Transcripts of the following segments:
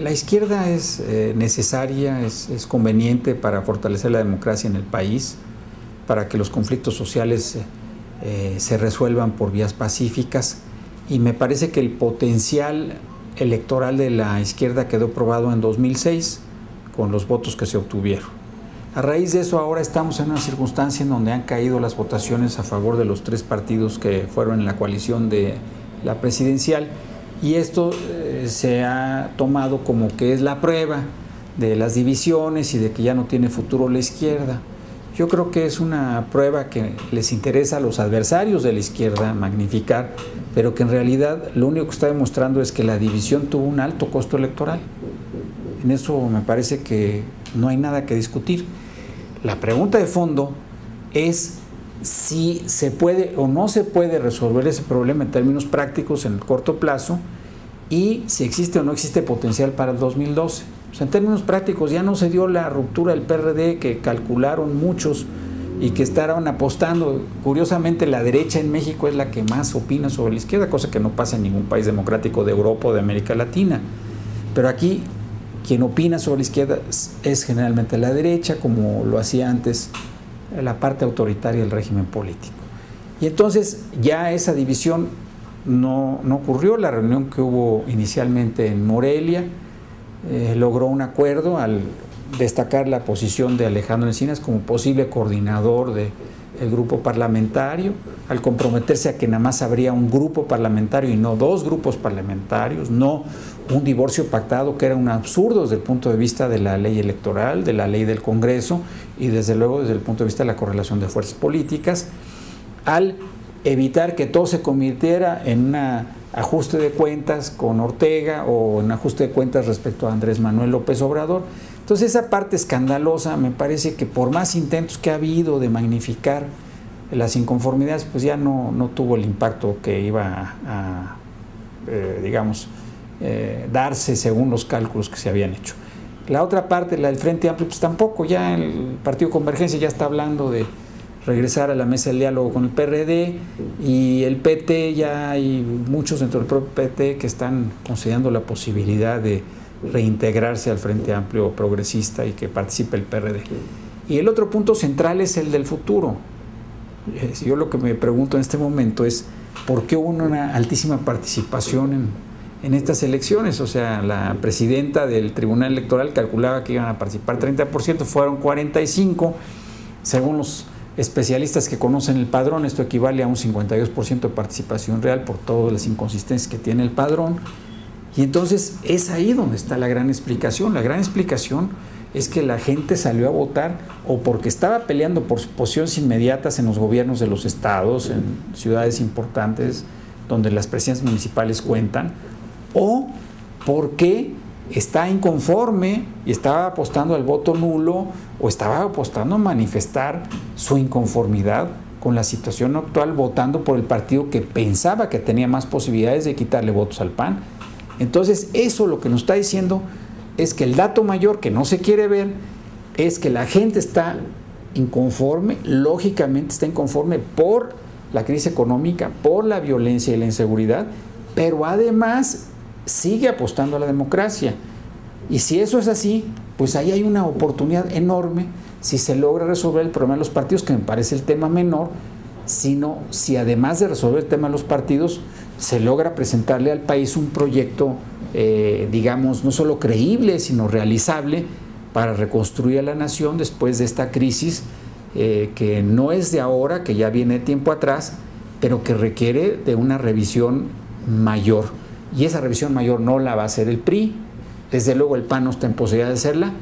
la, izquierda es eh, necesaria, es, conveniente para fortalecer la democracia en el país, para que los conflictos sociales eh, se resuelvan por vías pacíficas y me parece que el potencial electoral de la izquierda quedó probado en 2006 con los votos que se obtuvieron. A raíz de eso ahora estamos en una circunstancia en donde han caído las votaciones a favor de los tres partidos que fueron en la coalición de la presidencial y esto eh, se ha tomado como que es la prueba de las divisiones y de que ya no tiene futuro la izquierda. Yo creo que es una prueba que les interesa a los adversarios de la izquierda magnificar, pero que en realidad lo único que está demostrando es que la división tuvo un alto costo electoral. En eso me parece que no hay nada que discutir. La pregunta de fondo es si se puede o no se puede resolver ese problema en términos prácticos en el corto plazo y si existe o no existe potencial para el 2012 en términos prácticos ya no se dio la ruptura del PRD que calcularon muchos y que estaban apostando. Curiosamente, la derecha en México es la que más opina sobre la izquierda, cosa que no pasa en ningún país democrático de Europa o de América Latina. Pero aquí, quien opina sobre la izquierda es generalmente la derecha, como lo hacía antes la parte autoritaria del régimen político. Y entonces ya esa división no, no ocurrió. La reunión que hubo inicialmente en Morelia, eh, logró un acuerdo al destacar la posición de Alejandro Encinas como posible coordinador del grupo parlamentario, al comprometerse a que nada más habría un grupo parlamentario y no dos grupos parlamentarios, no un divorcio pactado que era un absurdo desde el punto de vista de la ley electoral, de la ley del Congreso y desde luego desde el punto de vista de la correlación de fuerzas políticas, al evitar que todo se convirtiera en una ajuste de cuentas con Ortega o en ajuste de cuentas respecto a Andrés Manuel López Obrador. Entonces esa parte escandalosa me parece que por más intentos que ha habido de magnificar las inconformidades, pues ya no, no tuvo el impacto que iba a, eh, digamos, eh, darse según los cálculos que se habían hecho. La otra parte, la del Frente Amplio, pues tampoco, ya el Partido Convergencia ya está hablando de regresar a la mesa del diálogo con el PRD y el PT, ya hay muchos dentro del propio PT que están considerando la posibilidad de reintegrarse al Frente Amplio Progresista y que participe el PRD. Y el otro punto central es el del futuro. Yo lo que me pregunto en este momento es, ¿por qué hubo una altísima participación en, en estas elecciones? O sea, la presidenta del Tribunal Electoral calculaba que iban a participar 30%, fueron 45%, según los especialistas que conocen el padrón, esto equivale a un 52% de participación real por todas las inconsistencias que tiene el padrón. Y entonces es ahí donde está la gran explicación. La gran explicación es que la gente salió a votar o porque estaba peleando por posiciones inmediatas en los gobiernos de los estados, en ciudades importantes donde las presidencias municipales cuentan, o porque está inconforme y estaba apostando al voto nulo o estaba apostando a manifestar su inconformidad con la situación actual votando por el partido que pensaba que tenía más posibilidades de quitarle votos al PAN. Entonces eso lo que nos está diciendo es que el dato mayor que no se quiere ver es que la gente está inconforme, lógicamente está inconforme por la crisis económica, por la violencia y la inseguridad, pero además sigue apostando a la democracia. Y si eso es así, pues ahí hay una oportunidad enorme si se logra resolver el problema de los partidos, que me parece el tema menor, sino si además de resolver el tema de los partidos, se logra presentarle al país un proyecto, eh, digamos, no solo creíble, sino realizable para reconstruir a la nación después de esta crisis eh, que no es de ahora, que ya viene tiempo atrás, pero que requiere de una revisión mayor. Y esa revisión mayor no la va a hacer el PRI, desde luego el PAN no está en posibilidad de hacerla,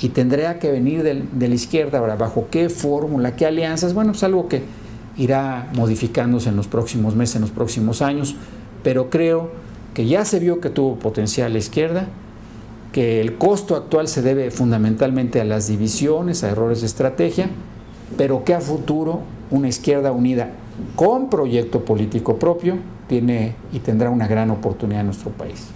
y tendría que venir de, la izquierda. Ahora, ¿bajo qué fórmula, qué alianzas? Bueno, es algo que irá modificándose en los próximos meses, en los próximos años, pero creo que ya se vio que tuvo potencial la izquierda, que el costo actual se debe fundamentalmente a las divisiones, a errores de estrategia, pero que a futuro una izquierda unida con proyecto político propio tiene y tendrá una gran oportunidad en nuestro país.